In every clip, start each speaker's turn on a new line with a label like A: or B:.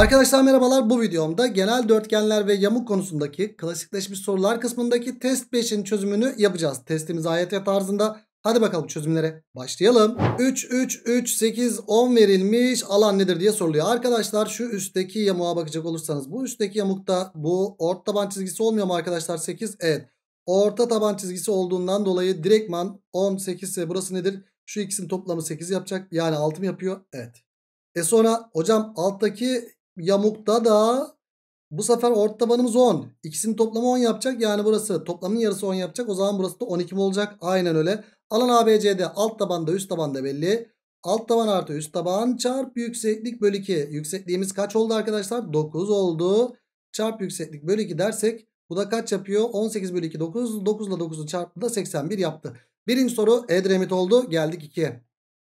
A: Arkadaşlar merhabalar bu videomda genel dörtgenler ve yamuk konusundaki klasikleşmiş sorular kısmındaki test 5'in çözümünü yapacağız. Testimiz AYT tarzında. Hadi bakalım çözümlere başlayalım. 3, 3, 3, 8, 10 verilmiş alan nedir diye soruluyor. Arkadaşlar şu üstteki yamuğa bakacak olursanız bu üstteki yamukta bu orta taban çizgisi olmuyor mu arkadaşlar 8? Evet. Orta taban çizgisi olduğundan dolayı direktman 18 ise burası nedir? Şu ikisinin toplamı 8 yapacak. Yani 6 mı yapıyor? Evet. E sonra hocam alttaki yamukta da bu sefer orta tabanımız 10. İkisinin toplamı 10 yapacak. Yani burası toplamın yarısı 10 yapacak. O zaman burası da 12 mi olacak? Aynen öyle. Alan ABC'de alt tabanda üst tabanda belli. Alt taban artı üst taban çarp yükseklik bölü 2. Yüksekliğimiz kaç oldu arkadaşlar? 9 oldu. Çarp yükseklik bölü 2 dersek bu da kaç yapıyor? 18 bölü 2 9. 9 ile 9'u çarptı da 81 yaptı. Birinci soru Edremit oldu. Geldik 2'ye.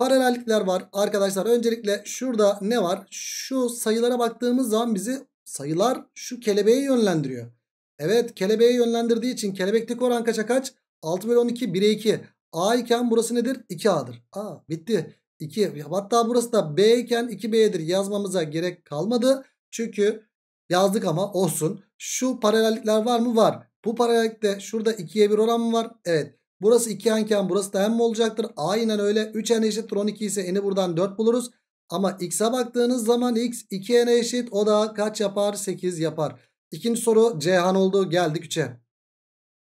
A: Paralellikler var. Arkadaşlar öncelikle şurada ne var? Şu sayılara baktığımız zaman bizi sayılar şu kelebeğe yönlendiriyor. Evet kelebeğe yönlendirdiği için kelebekteki oran kaça kaç? 6 bölü 12 1'e 2. A iken burası nedir? 2A'dır. A bitti. 2. Hatta burası da B iken 2B'dir. Yazmamıza gerek kalmadı. Çünkü yazdık ama olsun. Şu paralellikler var mı? Var. Bu paralellikte şurada 2'ye 1 oran mı var? Evet. Burası 2 iken burası da n mi olacaktır? Aynen öyle. 3n eşittir 12 ise n'i buradan 4 buluruz. Ama x'e baktığınız zaman x 2n'e eşit. O da kaç yapar? 8 yapar. İkinci soru Ceyhan oldu. Geldik 3'e.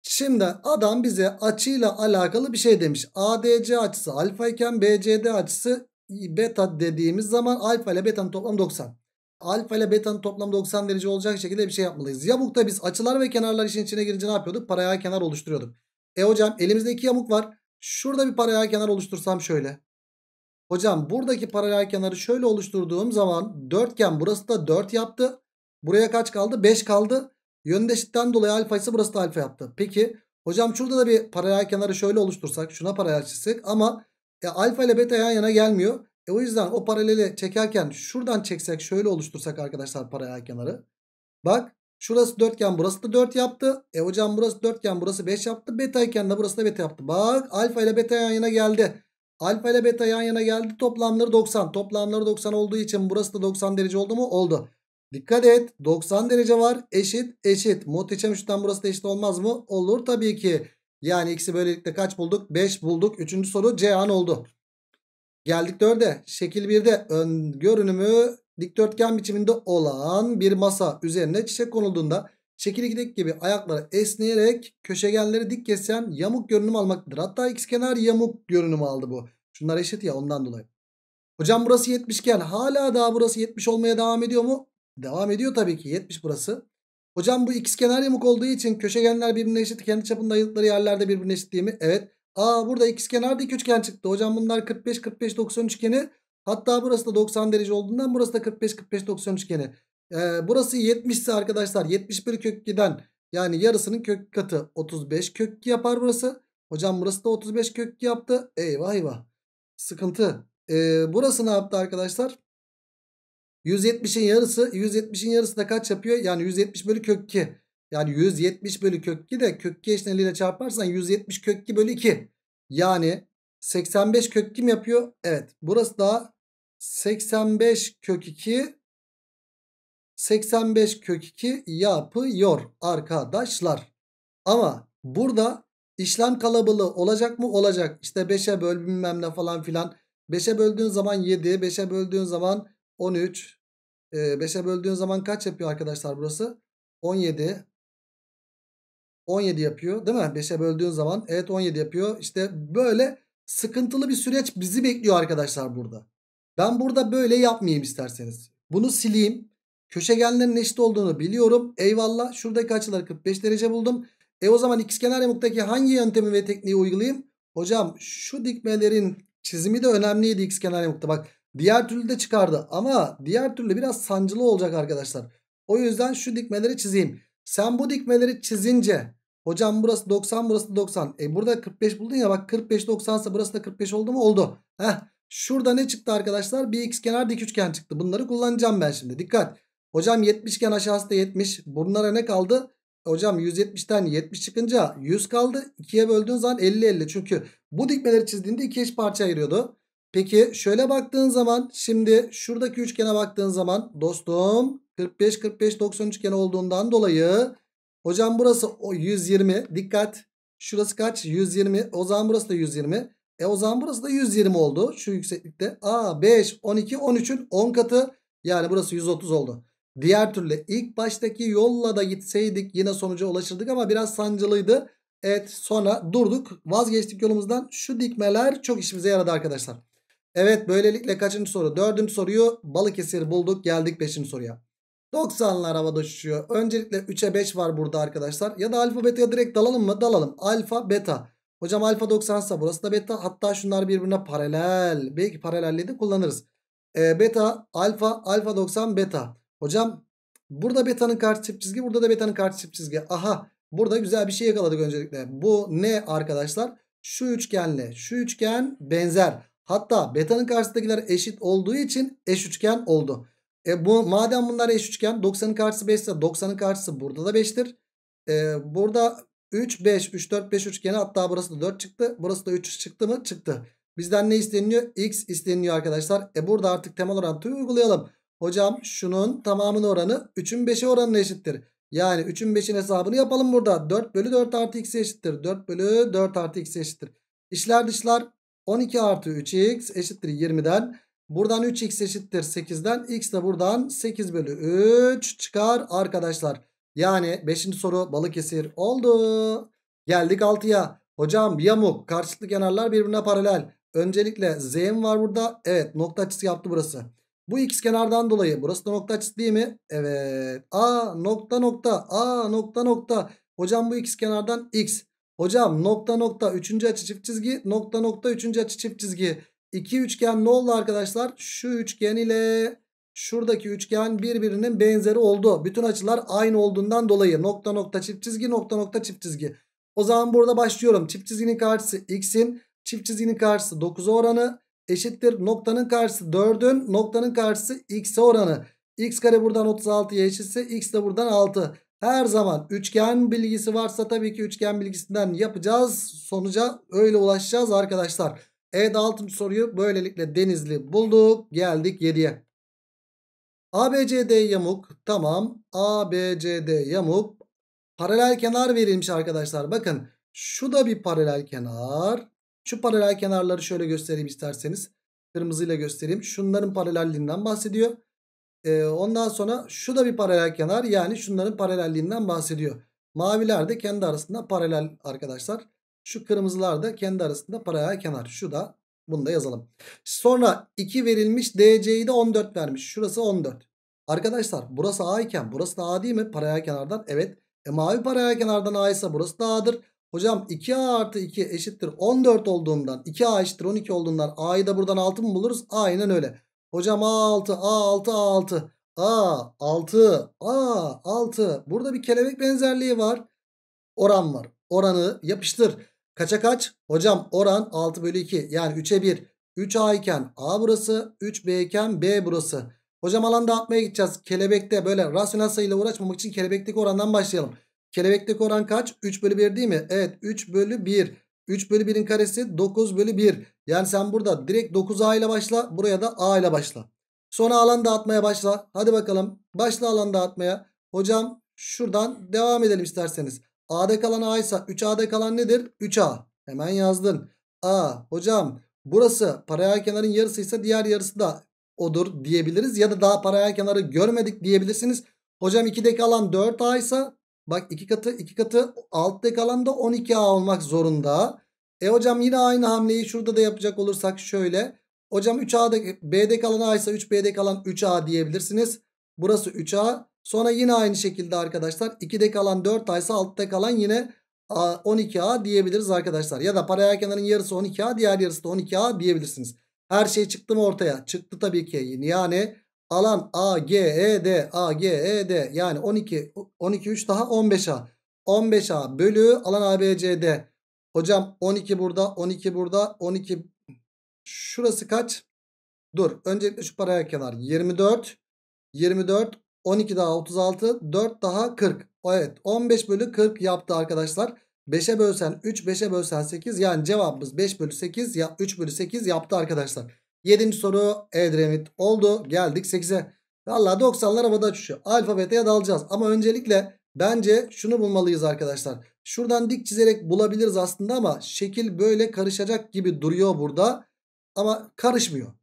A: Şimdi adam bize açıyla alakalı bir şey demiş. ADC açısı alfa iken BCD açısı beta dediğimiz zaman alfa ile beta'nın toplam 90. Alfa ile beta'nın toplam 90 derece olacak şekilde bir şey yapmalıyız. Yamukta biz açılar ve kenarlar işin içine girince ne yapıyorduk? Paralel kenar oluşturuyorduk. E hocam elimizde iki yamuk var. Şurada bir paralel kenar oluştursam şöyle. Hocam buradaki paralel kenarı şöyle oluşturduğum zaman dörtgen burası da 4 yaptı. Buraya kaç kaldı? 5 kaldı. Yöndeşlikten dolayı alfa burası da alfa yaptı. Peki hocam şurada da bir paralel kenarı şöyle oluştursak şuna paralel çizsek ama e, alfa ile beta yan yana gelmiyor. E, o yüzden o paraleli çekerken şuradan çeksek şöyle oluştursak arkadaşlar paralel kenarı. Bak şurası dörtgen burası da 4 yaptı. E hocam burası dörtgen burası 5 yaptı. Beta iken de burası da beta yaptı. Bak alfa ile beta yan yana geldi. Alfa ile beta yan yana geldi. Toplamları 90. Toplamları 90 olduğu için burası da 90 derece oldu mu? Oldu. Dikkat et 90 derece var eşit eşit. Muhteşem üçten burası da eşit olmaz mı? Olur tabii ki. Yani x'i böylelikle kaç bulduk? 5 bulduk. Üçüncü soru C an oldu. Geldik 4'e. Şekil 1'de ön görünümü dikdörtgen biçiminde olan bir masa üzerine çiçek konulduğunda şekil 2'deki gibi ayakları esneyerek köşegenleri dik kesen yamuk görünüm almaktadır. Hatta x kenar yamuk görünümü aldı bu. Şunlar eşit ya ondan dolayı. Hocam burası 70 iken hala daha burası 70 olmaya devam ediyor mu? Devam ediyor tabii ki 70 burası. Hocam bu x kenar yamuk olduğu için köşegenler birbirine eşit. Kendi çapında ayırdıkları yerlerde birbirine eşit değil mi? Evet. Aa burada x kenar dik üçgen çıktı. Hocam bunlar 45 45 90 üçgeni. Hatta burası da 90 derece olduğundan burası da 45 45 90 üçgeni. Ee, burası 70 ise arkadaşlar 70 bölü kök 2'den yani yarısının kök katı 35 kök 2 yapar burası. Hocam burası da 35 kök 2 yaptı. Eyvah eyvah. Sıkıntı. Ee, burası ne yaptı arkadaşlar? 170'in yarısı 170'in yarısı da kaç yapıyor? Yani 170 bölü kök 2. Yani 170 bölü kök 2 de kök 2 eşleniyle çarparsan 170 kök 2 bölü 2. Yani 85 kök 2 mi yapıyor? Evet. Burası da 85 kök 2 85 kök 2 yapıyor arkadaşlar. Ama burada işlem kalabalığı olacak mı? Olacak. İşte 5'e böl bilmem ne falan filan. 5'e böldüğün zaman 7, 5'e böldüğün zaman 13. 5'e böldüğün zaman kaç yapıyor arkadaşlar burası? 17. 17 yapıyor değil mi? 5'e böldüğün zaman evet 17 yapıyor. İşte böyle sıkıntılı bir süreç bizi bekliyor arkadaşlar burada. Ben burada böyle yapmayayım isterseniz. Bunu sileyim. Köşegenlerin eşit olduğunu biliyorum. Eyvallah. Şuradaki açıları 45 derece buldum. E o zaman ikizkenar yamuktaki hangi yöntemi ve tekniği uygulayayım? Hocam şu dikmelerin çizimi de önemliydi ikizkenar yamukta. Bak Diğer türlü de çıkardı ama diğer türlü biraz sancılı olacak arkadaşlar. O yüzden şu dikmeleri çizeyim. Sen bu dikmeleri çizince hocam burası 90 burası 90. E burada 45 buldun ya bak 45 90 ise burası da 45 oldu mu? Oldu. Heh. Şurada ne çıktı arkadaşlar? Bir x kenar dik üçgen çıktı. Bunları kullanacağım ben şimdi. Dikkat. Hocam 70 iken aşağısı da 70. Bunlara ne kaldı? Hocam 170'ten 70 çıkınca 100 kaldı. 2'ye böldüğün zaman 50 50. Çünkü bu dikmeleri çizdiğinde iki eş parça ayırıyordu. Peki şöyle baktığın zaman şimdi şuradaki üçgene baktığın zaman dostum 45 45 90 üçgen olduğundan dolayı hocam burası o 120 dikkat şurası kaç 120 o zaman burası da 120 e o zaman burası da 120 oldu şu yükseklikte a 5 12 13'ün 10 katı yani burası 130 oldu. Diğer türlü ilk baştaki yolla da gitseydik yine sonuca ulaşırdık ama biraz sancılıydı. Evet sonra durduk vazgeçtik yolumuzdan şu dikmeler çok işimize yaradı arkadaşlar. Evet böylelikle kaçıncı soru? Dördüncü soruyu Balıkesir bulduk. Geldik beşinci soruya. 90'lar havada uçuşuyor. Öncelikle 3'e 5 var burada arkadaşlar. Ya da alfa beta'ya direkt dalalım mı? Dalalım. Alfa beta. Hocam alfa 90 ise burası da beta. Hatta şunlar birbirine paralel. Belki paralelliği de kullanırız. E, beta alfa alfa 90 beta. Hocam burada beta'nın karşı çift çizgi. Burada da beta'nın karşı çift çizgi. Aha burada güzel bir şey yakaladık öncelikle. Bu ne arkadaşlar? Şu üçgenle şu üçgen benzer. Hatta beta'nın karşısındakiler eşit olduğu için eş üçgen oldu. E bu madem bunlar eş üçgen 90'ın karşısı 5 ise 90'ın karşısı burada da 5'tir. E burada 3 5 3 4 5 üçgeni hatta burası da 4 çıktı. Burası da 3 çıktı mı? Çıktı. Bizden ne isteniyor? X isteniyor arkadaşlar. E burada artık temel orantıyı uygulayalım. Hocam şunun tamamının oranı 3'ün 5'e oranına eşittir. Yani 3'ün 5'in hesabını yapalım burada. 4 bölü 4 artı x eşittir. 4 bölü 4 artı x eşittir. İşler dışlar 12 artı 3x eşittir 20'den. Buradan 3x eşittir 8'den. X de buradan 8 bölü 3 çıkar arkadaşlar. Yani 5. soru Balıkesir oldu. Geldik 6'ya. Hocam yamuk karşılıklı kenarlar birbirine paralel. Öncelikle z'm var burada. Evet nokta açısı yaptı burası. Bu x kenardan dolayı burası da nokta açısı değil mi? Evet. A nokta nokta A nokta nokta. Hocam bu x kenardan x. Hocam nokta nokta 3. açı çift çizgi nokta nokta 3. açı çift çizgi. İki üçgen ne oldu arkadaşlar? Şu üçgen ile şuradaki üçgen birbirinin benzeri oldu. Bütün açılar aynı olduğundan dolayı nokta nokta çift çizgi nokta nokta çift çizgi. O zaman burada başlıyorum. Çift çizginin karşısı x'in çift çizginin karşısı 9'a oranı eşittir. Noktanın karşısı 4'ün noktanın karşısı x'e oranı. x kare buradan 36'ya eşitse x de buradan 6. Her zaman üçgen bilgisi varsa tabii ki üçgen bilgisinden yapacağız. Sonuca öyle ulaşacağız arkadaşlar. Evet 6. soruyu böylelikle Denizli bulduk. Geldik 7'ye. ABCD yamuk. Tamam. ABCD yamuk. Paralel kenar verilmiş arkadaşlar. Bakın şu da bir paralel kenar. Şu paralel kenarları şöyle göstereyim isterseniz. Kırmızıyla göstereyim. Şunların paralelliğinden bahsediyor. Ee, ondan sonra şu da bir paralel kenar. Yani şunların paralelliğinden bahsediyor. Maviler de kendi arasında paralel arkadaşlar. Şu kırmızılar da kendi arasında paralel kenar. Şu da bunu da yazalım. Sonra 2 verilmiş DC'yi de 14 vermiş. Şurası 14. Arkadaşlar burası A iken burası da A değil mi? Paralel kenardan. Evet. E, mavi paralel kenardan A ise burası da A'dır. Hocam 2A artı 2 eşittir 14 olduğundan 2A eşittir 12 olduğundan A'yı da buradan 6 mı buluruz? Aynen öyle. Hocam A6 A6 A6 A6 A6 burada bir kelebek benzerliği var. Oran var. Oranı yapıştır. Kaça kaç? Hocam oran 6 bölü 2 yani 3'e 1. 3A iken A burası 3B iken B burası. Hocam alan dağıtmaya gideceğiz. Kelebekte böyle rasyonel sayıyla uğraşmamak için kelebekteki orandan başlayalım. Kelebekteki oran kaç? 3 bölü 1 değil mi? Evet 3 bölü 1. 3 bölü 1'in karesi 9 bölü 1. Yani sen burada direkt 9A ile başla. Buraya da A ile başla. Sonra alan dağıtmaya başla. Hadi bakalım. Başla alan dağıtmaya. Hocam şuradan devam edelim isterseniz. A'da kalan A ise 3A'da kalan nedir? 3A. Hemen yazdın. A. Hocam burası paralel kenarın yarısıysa diğer yarısı da odur diyebiliriz. Ya da daha paralel kenarı görmedik diyebilirsiniz. Hocam 2'deki alan 4A ise bak 2 katı 2 katı alttaki alan da 12A olmak zorunda. E hocam yine aynı hamleyi şurada da yapacak olursak şöyle. Hocam 3A'daki B'deki alan A ise 3B'deki alan 3A diyebilirsiniz. Burası 3A. Sonra yine aynı şekilde arkadaşlar 2'de kalan 4A ise altta kalan yine 12A diyebiliriz arkadaşlar. Ya da paralel kenarın yarısı 12A diğer yarısı da 12A diyebilirsiniz. Her şey çıktı mı ortaya? Çıktı tabii ki. Yani alan AGED AGED yani 12 12 3 daha 15A. 15A bölü alan ABCD. Hocam 12 burada 12 burada 12 şurası kaç? Dur öncelikle şu paralel kenar 24 24 12 daha 36 4 daha 40. Evet 15 bölü 40 yaptı arkadaşlar. 5'e bölsen 3 5'e bölsen 8 yani cevabımız 5 bölü 8 ya 3 bölü 8 yaptı arkadaşlar. 7. soru Edremit oldu. Geldik 8'e. Valla 90'lar havada uçuşuyor. Alfabeteye dalacağız. Ama öncelikle bence şunu bulmalıyız arkadaşlar. Şuradan dik çizerek bulabiliriz aslında ama şekil böyle karışacak gibi duruyor burada. Ama karışmıyor.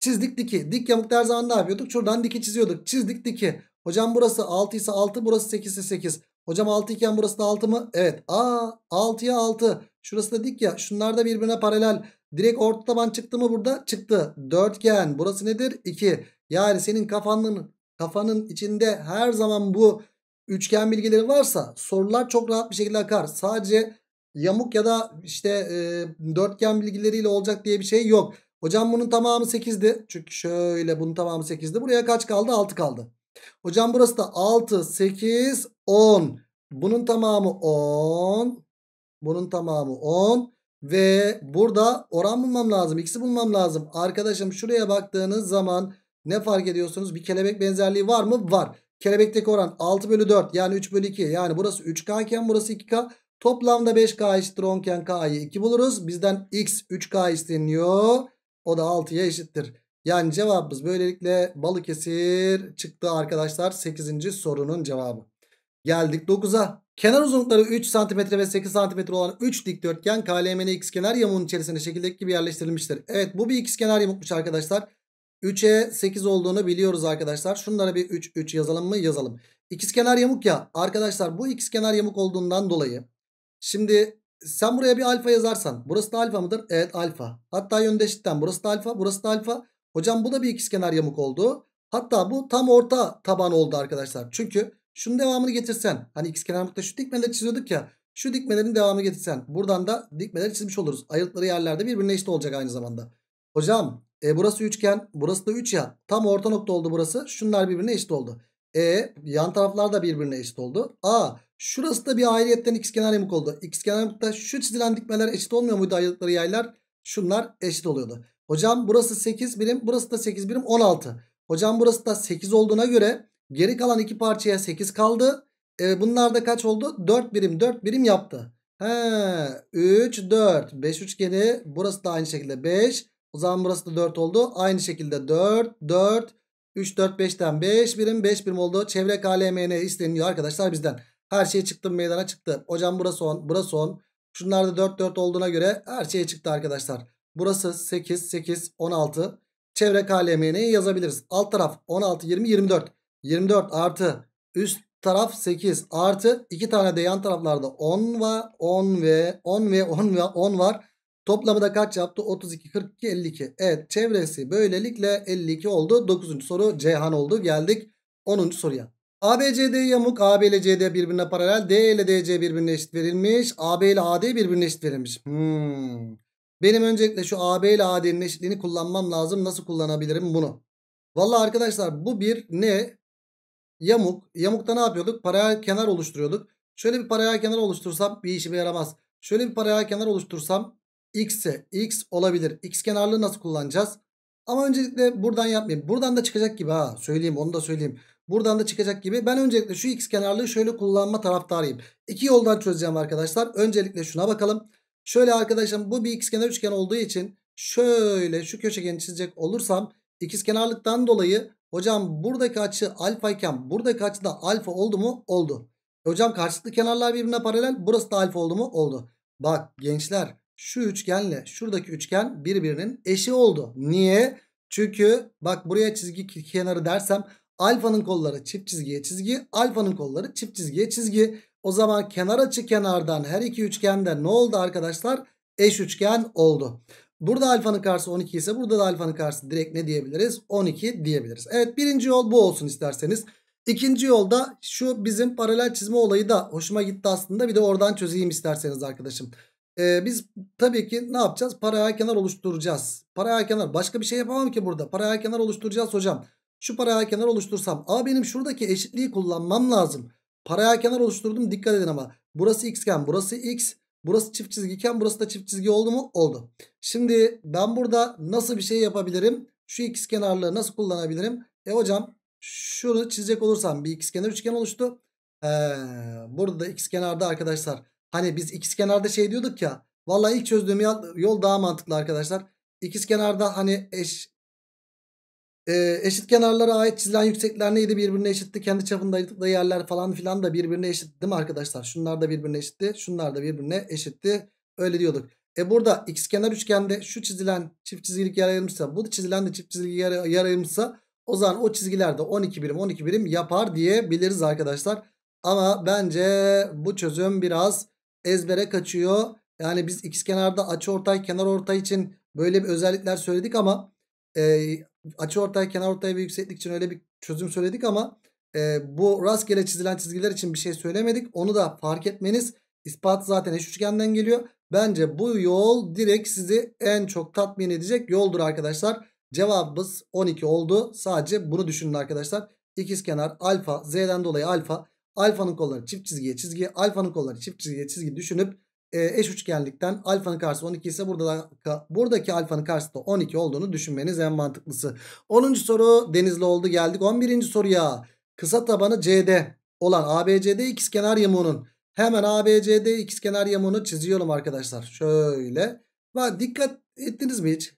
A: Çizdik diki. Dik yamukta her zaman ne yapıyorduk? Şuradan diki çiziyorduk. Çizdik diki. Hocam burası 6 ise 6 burası 8 ise 8. Hocam 6 iken burası da 6 mı? Evet. Aa 6'ya 6. Şurası da dik ya. Şunlar da birbirine paralel. Direkt orta taban çıktı mı burada? Çıktı. Dörtgen. Burası nedir? 2. Yani senin kafanın kafanın içinde her zaman bu üçgen bilgileri varsa sorular çok rahat bir şekilde akar. Sadece yamuk ya da işte e, dörtgen bilgileriyle olacak diye bir şey yok. Hocam bunun tamamı 8'di. Çünkü şöyle bunun tamamı 8'di. Buraya kaç kaldı? 6 kaldı. Hocam burası da 6, 8, 10. Bunun tamamı 10. Bunun tamamı 10. Ve burada oran bulmam lazım. X'i bulmam lazım. Arkadaşım şuraya baktığınız zaman ne fark ediyorsunuz? Bir kelebek benzerliği var mı? Var. Kelebekteki oran 6 bölü 4 yani 3 bölü 2. Yani burası 3K iken burası 2K. Toplamda 5K eşittir 10 iken K'yı 2 buluruz. Bizden X 3K isteniyor. O da 6'ya eşittir. Yani cevabımız böylelikle Balıkesir çıktı arkadaşlar. 8. sorunun cevabı. Geldik 9'a. Kenar uzunlukları 3 cm ve 8 cm olan 3 dikdörtgen KLMN ikizkenar yamuğun içerisinde şekildeki gibi yerleştirilmiştir. Evet bu bir ikizkenar yamukmuş arkadaşlar. 3'e 8 olduğunu biliyoruz arkadaşlar. Şunlara bir 3 3 yazalım mı? Yazalım. İkizkenar yamuk ya. Arkadaşlar bu ikizkenar yamuk olduğundan dolayı şimdi sen buraya bir alfa yazarsan burası da alfa mıdır? Evet alfa. Hatta yöndeşlikten burası da alfa, burası da alfa. Hocam bu da bir ikizkenar yamuk oldu. Hatta bu tam orta taban oldu arkadaşlar. Çünkü şunun devamını getirsen hani ikizkenar yamukta şu dikmeleri çiziyorduk ya. Şu dikmelerin devamını getirsen buradan da dikmeleri çizmiş oluruz. Ayrıtları yerlerde birbirine eşit olacak aynı zamanda. Hocam e, burası üçgen burası da 3 ya. Tam orta nokta oldu burası. Şunlar birbirine eşit oldu. E yan taraflar da birbirine eşit oldu. A şurası da bir ayrıyetten ikizkenar yamuk oldu. İkizkenar yamukta şu çizilen dikmeler eşit olmuyor muydu ayrıtları yaylar? Şunlar eşit oluyordu. Hocam burası 8 birim burası da 8 birim 16. Hocam burası da 8 olduğuna göre geri kalan iki parçaya 8 kaldı. E, bunlar da kaç oldu? 4 birim 4 birim yaptı. He, 3 4 5 üçgeni burası da aynı şekilde 5. O zaman burası da 4 oldu. Aynı şekilde 4 4 3 4 5'ten 5 birim 5 birim oldu. Çevre KLMN isteniyor arkadaşlar bizden. Her şey çıktı meydana çıktı. Hocam burası 10 burası 10. Şunlar da 4 4 olduğuna göre her şey çıktı arkadaşlar. Burası 8, 8, 16. Çevre KLMN'yi yazabiliriz. Alt taraf 16, 20, 24. 24 artı üst taraf 8 artı 2 tane de yan taraflarda 10 var. 10 ve 10 ve 10 ve 10 var. Toplamı da kaç yaptı? 32, 42, 52. Evet çevresi böylelikle 52 oldu. 9. soru Ceyhan oldu. Geldik 10. soruya. ABCD yamuk AB ile CD birbirine paralel. D ile DC birbirine eşit verilmiş. AB ile AD birbirine eşit verilmiş. Hmm. Benim öncelikle şu AB ile AD'nin eşitliğini kullanmam lazım. Nasıl kullanabilirim bunu? Valla arkadaşlar bu bir ne? Yamuk. Yamukta ne yapıyorduk? Paralel kenar oluşturuyorduk. Şöyle bir paralel kenar oluştursam bir işime yaramaz. Şöyle bir paralel kenar oluştursam x ise x olabilir. X kenarlığı nasıl kullanacağız? Ama öncelikle buradan yapmayayım. Buradan da çıkacak gibi ha. Söyleyeyim onu da söyleyeyim. Buradan da çıkacak gibi. Ben öncelikle şu x kenarlığı şöyle kullanma taraftarıyım. İki yoldan çözeceğim arkadaşlar. Öncelikle şuna bakalım. Şöyle arkadaşım bu bir ikizkenar üçgen olduğu için şöyle şu köşegeni çizecek olursam ikizkenarlıktan dolayı hocam buradaki açı alfa iken buradaki açı da alfa oldu mu? Oldu. Hocam karşılıklı kenarlar birbirine paralel burası da alfa oldu mu? Oldu. Bak gençler şu üçgenle şuradaki üçgen birbirinin eşi oldu. Niye? Çünkü bak buraya çizgi kenarı dersem alfanın kolları çift çizgiye çizgi alfanın kolları çift çizgiye çizgi. O zaman kenar açı kenardan her iki üçgende ne oldu arkadaşlar? Eş üçgen oldu. Burada alfanın karşısı 12 ise burada da alfanın karşısı direkt ne diyebiliriz? 12 diyebiliriz. Evet birinci yol bu olsun isterseniz. İkinci yolda şu bizim paralel çizme olayı da hoşuma gitti aslında. Bir de oradan çözeyim isterseniz arkadaşım. Ee, biz tabii ki ne yapacağız? Paralel kenar oluşturacağız. Paralel kenar başka bir şey yapamam ki burada. Paralel kenar oluşturacağız hocam. Şu paralel kenar oluştursam. Ama benim şuradaki eşitliği kullanmam lazım. Paralel kenar oluşturdum dikkat edin ama. Burası x iken burası x. Burası çift çizgi iken burası da çift çizgi oldu mu? Oldu. Şimdi ben burada nasıl bir şey yapabilirim? Şu x kenarlığı nasıl kullanabilirim? E hocam şunu çizecek olursam bir x kenar üçgen oluştu. Ee, burada da x kenarda arkadaşlar. Hani biz x kenarda şey diyorduk ya. Vallahi ilk çözdüğüm yol daha mantıklı arkadaşlar. İkizkenarda hani eş e, eşit kenarlara ait çizilen yükseklikler neydi? Birbirine eşitti. Kendi çapında ayırdıkları yerler falan filan da birbirine eşit değil mi arkadaşlar? Şunlar da birbirine eşitti. Şunlar da birbirine eşitti. Öyle diyorduk. E burada ikizkenar üçgende şu çizilen çift çizgilik yer ayrılmışsa bu çizilen de çift çizgilik yer, yer ayrılmışsa o zaman o çizgilerde 12 birim 12 birim yapar diyebiliriz arkadaşlar. Ama bence bu çözüm biraz ezbere kaçıyor. Yani biz ikizkenarda açıortay kenar ortay için böyle bir özellikler söyledik ama e, açıortay kenar ortay ve yükseklik için öyle bir çözüm söyledik ama e, bu rastgele çizilen çizgiler için bir şey söylemedik. Onu da fark etmeniz ispat zaten eş üçgenden geliyor. Bence bu yol direkt sizi en çok tatmin edecek yoldur arkadaşlar. Cevabımız 12 oldu. Sadece bunu düşünün arkadaşlar. İkizkenar alfa z'den dolayı alfa. Alfanın kolları çift çizgiye çizgi. Alfanın kolları çift çizgiye çizgi düşünüp e, eş üçgenlikten alfanın karşısı 12 ise burada da, buradaki alfanın karşısında 12 olduğunu düşünmeniz en mantıklısı. 10. soru denizli oldu geldik. 11. soruya kısa tabanı CD olan ABCD ikizkenar yamuğunun hemen ABCD ikizkenar yamuğunu çiziyorum arkadaşlar. Şöyle. Bak dikkat ettiniz mi hiç?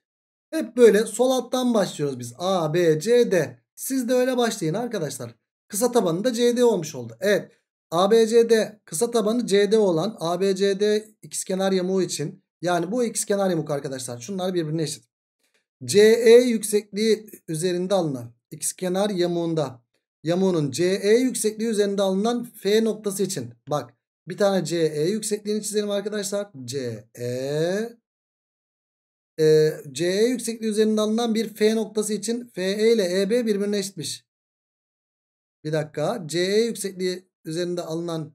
A: Hep böyle sol alttan başlıyoruz biz. A, B, C, D. Siz de öyle başlayın arkadaşlar. Kısa tabanı da CD olmuş oldu. Evet. ABCD kısa tabanı CD olan ABCD ikizkenar yamuğu için yani bu ikizkenar yamuk arkadaşlar. Şunlar birbirine eşit. CE yüksekliği üzerinde alınan ikizkenar yamuğunda yamuğunun CE yüksekliği üzerinde alınan F noktası için bak bir tane CE yüksekliğini çizelim arkadaşlar. CE e, CE yüksekliği üzerinde alınan bir F noktası için FE ile EB birbirine eşitmiş. Bir dakika. CE yüksekliği üzerinde alınan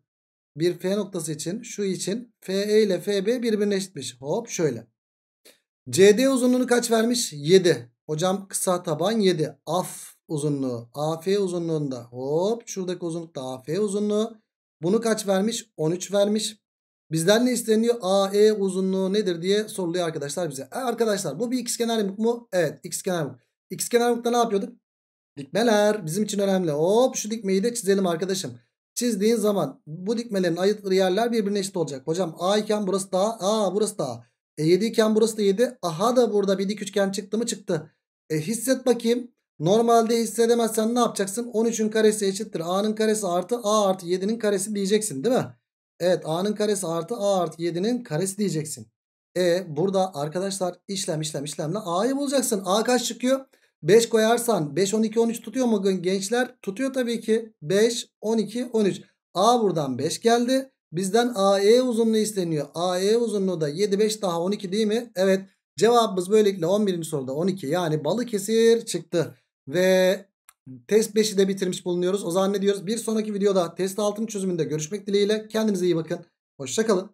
A: bir F noktası için şu için FE ile FB birbirine eşitmiş. Hop şöyle. CD uzunluğunu kaç vermiş? 7. Hocam kısa taban 7. AF uzunluğu AF uzunluğunda hop şuradaki uzunluk da AF uzunluğu. Bunu kaç vermiş? 13 vermiş. Bizden ne isteniyor? AE uzunluğu nedir diye soruluyor arkadaşlar bize. E arkadaşlar bu bir ikizkenar yamuk mu? Evet ikizkenar yamuk. İkizkenar yamukta ne yapıyorduk? Dikmeler bizim için önemli. Hop şu dikmeyi de çizelim arkadaşım. Çizdiğin zaman bu dikmelerin ayıtları yerler birbirine eşit olacak. Hocam A iken burası da A. Aa burası da A. E 7 iken burası da 7. Aha da burada bir dik üçgen çıktı mı çıktı. E hisset bakayım. Normalde hissedemezsen ne yapacaksın? 13'ün karesi eşittir. A'nın karesi artı A artı 7'nin karesi diyeceksin değil mi? Evet A'nın karesi artı A artı 7'nin karesi diyeceksin. E burada arkadaşlar işlem işlem işlemle A'yı bulacaksın. A kaç çıkıyor? 5 koyarsan 5, 12, 13 tutuyor mu gençler? Tutuyor tabii ki. 5, 12, 13. A buradan 5 geldi. Bizden AE uzunluğu isteniyor. AE uzunluğu da 7, 5 daha 12 değil mi? Evet. Cevabımız böylelikle 11. soruda 12. Yani Balıkesir çıktı. Ve test 5'i de bitirmiş bulunuyoruz. O zaman ne diyoruz? Bir sonraki videoda test 6'nın çözümünde görüşmek dileğiyle. Kendinize iyi bakın. Hoşçakalın.